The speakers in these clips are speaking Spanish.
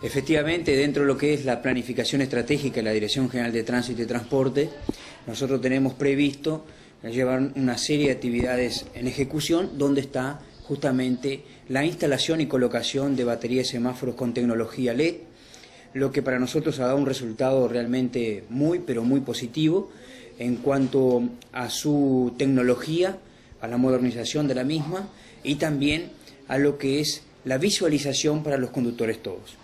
Efectivamente, dentro de lo que es la planificación estratégica de la Dirección General de Tránsito y Transporte, nosotros tenemos previsto llevar una serie de actividades en ejecución donde está justamente la instalación y colocación de baterías de semáforos con tecnología LED, lo que para nosotros ha dado un resultado realmente muy, pero muy positivo en cuanto a su tecnología, a la modernización de la misma y también a lo que es la visualización para los conductores todos.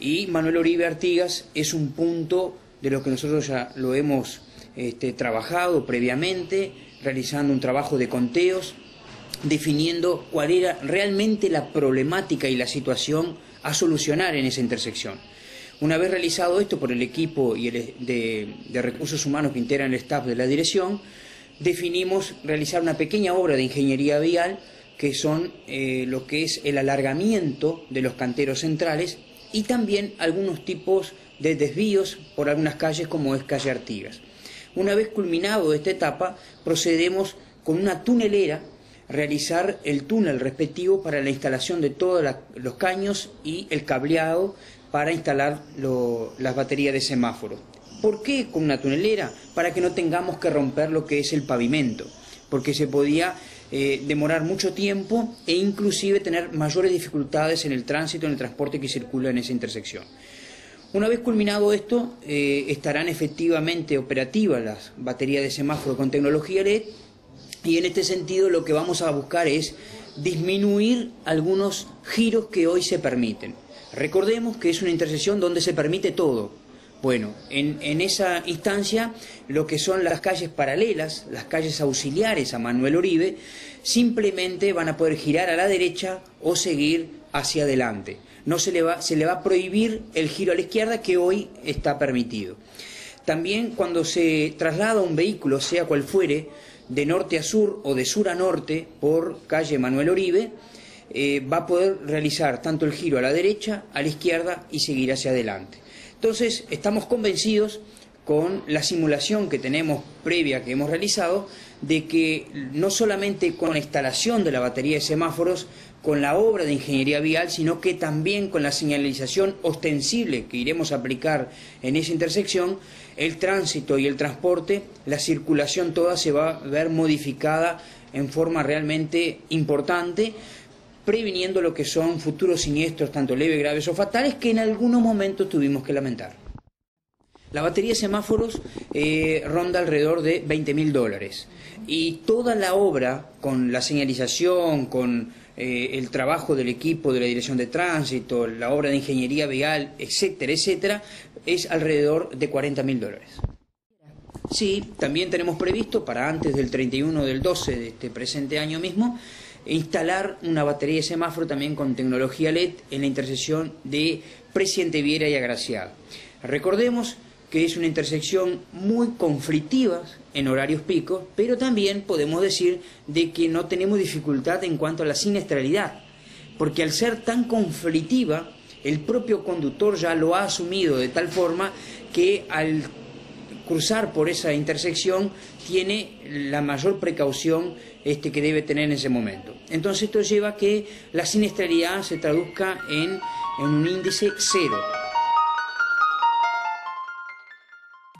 Y Manuel Oribe Artigas es un punto de lo que nosotros ya lo hemos este, trabajado previamente, realizando un trabajo de conteos, definiendo cuál era realmente la problemática y la situación a solucionar en esa intersección. Una vez realizado esto por el equipo y de, de, recursos humanos que integran el staff de la dirección, definimos realizar una pequeña obra de ingeniería vial que son eh, lo que es el alargamiento de los canteros centrales y también algunos tipos de desvíos por algunas calles como es calle Artigas. Una vez culminado esta etapa, procedemos con una tunelera realizar el túnel respectivo para la instalación de todos los caños y el cableado para instalar las baterías de semáforo. ¿Por qué con una tunelera? Para que no tengamos que romper lo que es el pavimento, porque se podía eh, demorar mucho tiempo e inclusive tener mayores dificultades en el tránsito, en el transporte que circula en esa intersección. Una vez culminado esto, eh, estarán efectivamente operativas las baterías de semáforo con tecnología LED y en este sentido lo que vamos a buscar es disminuir algunos giros que hoy se permiten. Recordemos que es una intersección donde se permite todo, bueno, en, esa instancia, lo que son las calles paralelas, las calles auxiliares a Manuel Oribe, simplemente van a poder girar a la derecha o seguir hacia adelante. No se le va, se le va a prohibir el giro a la izquierda que hoy está permitido. También cuando se traslada un vehículo, sea cual fuere, de norte a sur o de sur a norte por calle Manuel Oribe, eh, va a poder realizar tanto el giro a la derecha, a la izquierda y seguir hacia adelante. Entonces, estamos convencidos con la simulación que tenemos previa que hemos realizado de que no solamente con la instalación de la batería de semáforos, con la obra de ingeniería vial, sino que también con la señalización ostensible que iremos a aplicar en esa intersección, el tránsito y el transporte, la circulación toda se va a ver modificada en forma realmente importante previniendo lo que son futuros siniestros, tanto leves, graves o fatales, que en algunos momentos tuvimos que lamentar. La batería de semáforos eh, ronda alrededor de 20 mil dólares y toda la obra, con la señalización, con eh, el trabajo del equipo de la Dirección de Tránsito, la obra de ingeniería vial, etcétera, etcétera, es alrededor de 40 mil dólares. Sí, también tenemos previsto para antes del 31 del 12 de este presente año mismo instalar una batería de semáforo también con tecnología LED en la intersección de Presidente Viera y Agraciado. Recordemos que es una intersección muy conflictiva en horarios picos, pero también podemos decir de que no tenemos dificultad en cuanto a la siniestralidad, porque al ser tan conflictiva, el propio conductor ya lo ha asumido de tal forma que al cruzar por esa intersección tiene la mayor precaución este, que debe tener en ese momento. Entonces esto lleva a que la siniestralidad se traduzca en, en un índice cero.